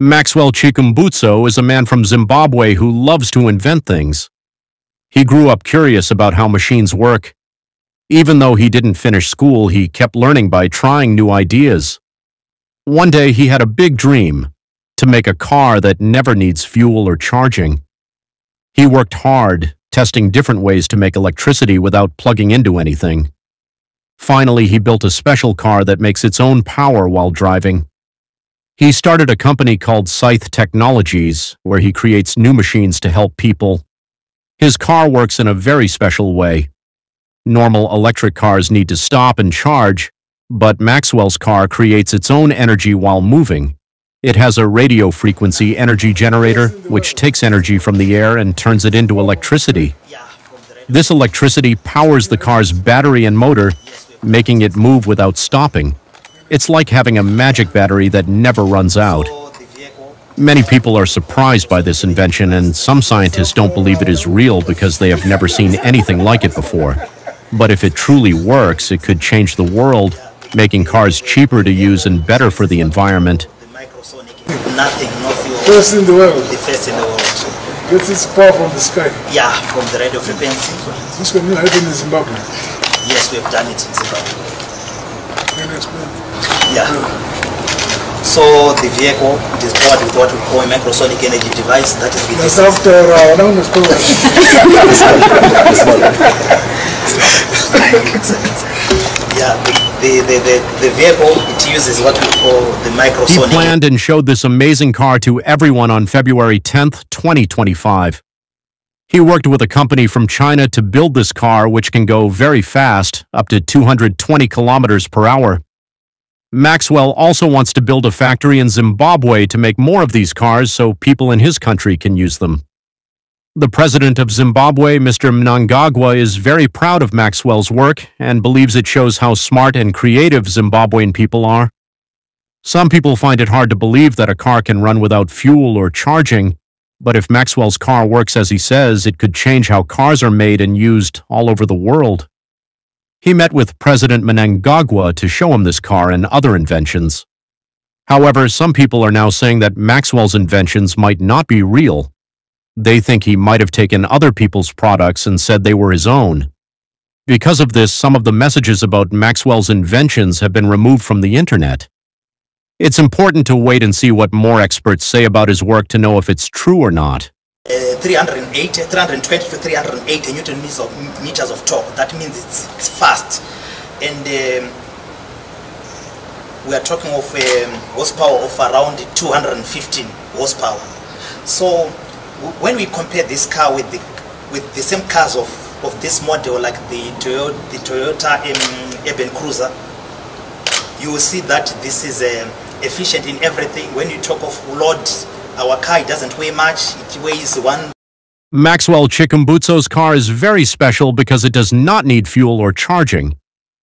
Maxwell Chikumbutso is a man from Zimbabwe who loves to invent things. He grew up curious about how machines work. Even though he didn't finish school, he kept learning by trying new ideas. One day he had a big dream to make a car that never needs fuel or charging. He worked hard, testing different ways to make electricity without plugging into anything. Finally, he built a special car that makes its own power while driving. He started a company called Saith Technologies, where he creates new machines to help people. His car works in a very special way. Normal electric cars need to stop and charge, but Maxwell's car creates its own energy while moving. It has a radio frequency energy generator, which takes energy from the air and turns it into electricity. This electricity powers the car's battery and motor, making it move without stopping. It's like having a magic battery that never runs out. Many people are surprised by this invention, and some scientists don't believe it is real because they have never seen anything like it before. But if it truly works, it could change the world, making cars cheaper to use and better for the environment. Nothing, no fuel. First in the world. The first in the world. Gets its power from the sky. Yeah, from the radio frequency. This can happen in Zimbabwe. Yes, we've done it in Zimbabwe. Can you explain? Yeah. So the vehicle it is powered with what we call a microsonic energy device. That is the That's after uh, now let's go. yeah, the, the, the, the, vehicle it uses what we call the microsonic. He planned and showed this amazing car to everyone on February 10th, 2025. He worked with a company from China to build this car, which can go very fast, up to 220 kilometers per hour. Maxwell also wants to build a factory in Zimbabwe to make more of these cars so people in his country can use them. The president of Zimbabwe, Mr. Mnangagwa, is very proud of Maxwell's work and believes it shows how smart and creative Zimbabwean people are. Some people find it hard to believe that a car can run without fuel or charging, but if Maxwell's car works as he says, it could change how cars are made and used all over the world. He met with President Mnangagwa to show him this car and other inventions. However, some people are now saying that Maxwell's inventions might not be real they think he might have taken other people's products and said they were his own. Because of this, some of the messages about Maxwell's inventions have been removed from the internet. It's important to wait and see what more experts say about his work to know if it's true or not. Uh, 380, 320 to 380 newton meters of, meters of torque. That means it's, it's fast. And um, we are talking of um, horsepower of around 215 horsepower. So when we compare this car with the with the same cars of of this model like the Toyota the Toyota um, Urban Cruiser you will see that this is uh, efficient in everything when you talk of load our car it doesn't weigh much it weighs one Maxwell Chikumbutso's car is very special because it does not need fuel or charging.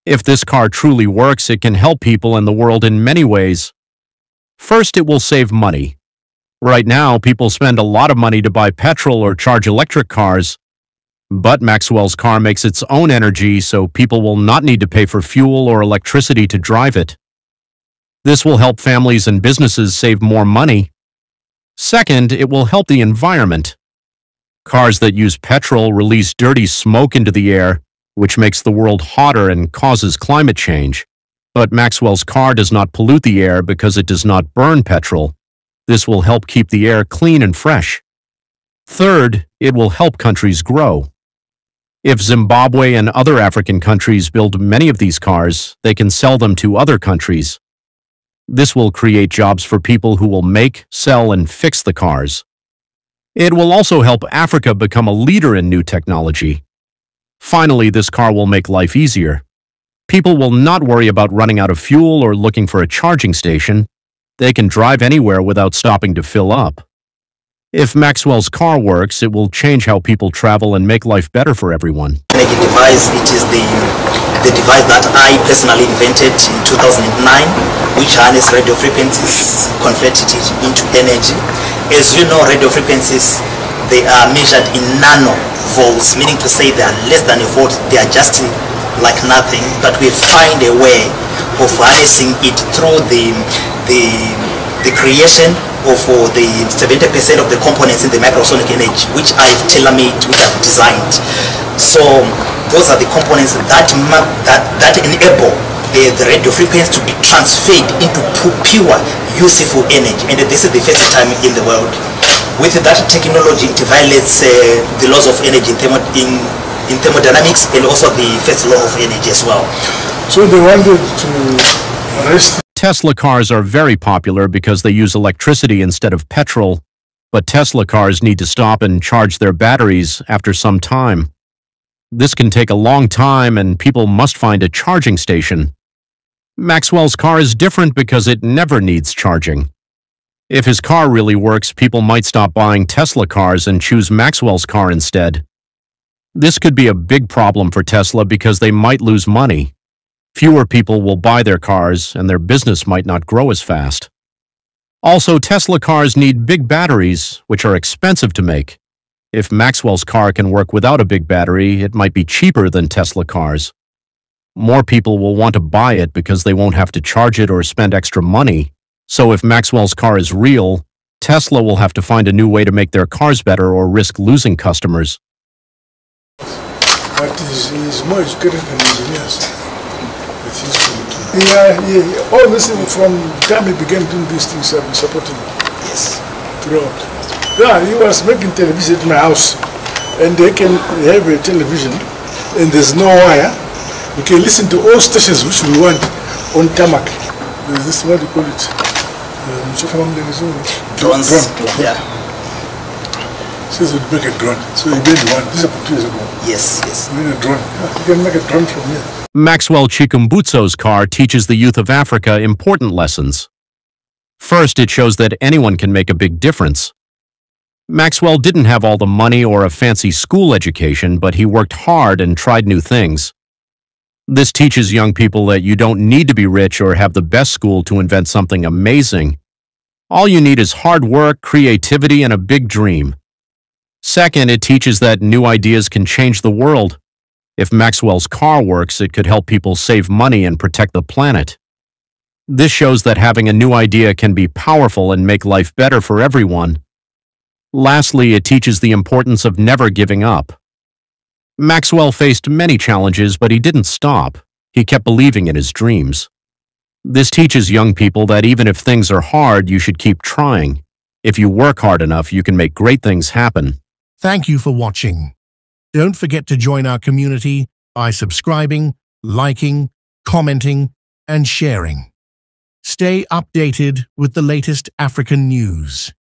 If this car truly works, it can help people in the world in many ways. First, it will save money. Right now, people spend a lot of money to buy petrol or charge electric cars, but Maxwell's car makes its own energy so people will not need to pay for fuel or electricity to drive it. This will help families and businesses save more money. Second, it will help the environment. Cars that use petrol release dirty smoke into the air, which makes the world hotter and causes climate change. But Maxwell's car does not pollute the air because it does not burn petrol. This will help keep the air clean and fresh. Third, it will help countries grow. If Zimbabwe and other African countries build many of these cars, they can sell them to other countries. This will create jobs for people who will make, sell, and fix the cars. It will also help Africa become a leader in new technology. Finally, this car will make life easier. People will not worry about running out of fuel or looking for a charging station. They can drive anywhere without stopping to fill up. If Maxwell's car works, it will change how people travel and make life better for everyone. Energy device, it is the, the device that I personally invented in 2009, which harness radio frequencies, converted it into energy. As you know, radio frequencies, they are measured in nanovolts, meaning to say they are less than a volt, they are just like nothing, but we find a way of harnessing it through the the, the creation or for the 70% of the components in the microsonic energy, which I've tailor-made, which I've designed. So those are the components that that, that enable the, the radio frequency to be transferred into pure useful energy. And this is the first time in the world. With that technology, it violates uh, the laws of energy in, thermo- in, in thermodynamics and also the first law of energy as well. So they wanted to arrest Tesla cars are very popular because they use electricity instead of petrol, but Tesla cars need to stop and charge their batteries after some time. This can take a long time and people must find a charging station. Maxwell's car is different because it never needs charging. If his car really works, people might stop buying Tesla cars and choose Maxwell's car instead. This could be a big problem for Tesla because they might lose money. Fewer people will buy their cars and their business might not grow as fast. Also, Tesla cars need big batteries, which are expensive to make. If Maxwell's car can work without a big battery, it might be cheaper than Tesla cars. More people will want to buy it because they won't have to charge it or spend extra money. So if Maxwell's car is real, Tesla will have to find a new way to make their cars better or risk losing customers. he's, he's more educated than engineers. Yeah, yeah, yeah. All this thing from time he began doing these things, I've been supporting Yes. throughout. Yeah, he was making television at my house, and they can have a television, and there's no wire. We can listen to all stations which we want on tarmac. There's this what do you call it? Um, Drones. Yeah. Says we'd make a drone. So he made one. This is about two years ago. Yes, yes. We made a drone. Yeah, you can make a drone from here. Maxwell Chikumbutso's car teaches the youth of Africa important lessons. First, it shows that anyone can make a big difference. Maxwell didn't have all the money or a fancy school education, but he worked hard and tried new things. This teaches young people that you don't need to be rich or have the best school to invent something amazing. All you need is hard work, creativity, and a big dream. Second, it teaches that new ideas can change the world. If Maxwell's car works, it could help people save money and protect the planet. This shows that having a new idea can be powerful and make life better for everyone. Lastly, it teaches the importance of never giving up. Maxwell faced many challenges, but he didn't stop. He kept believing in his dreams. This teaches young people that even if things are hard, you should keep trying. If you work hard enough, you can make great things happen. Thank you for watching. Don't forget to join our community by subscribing, liking, commenting, and sharing. Stay updated with the latest African news.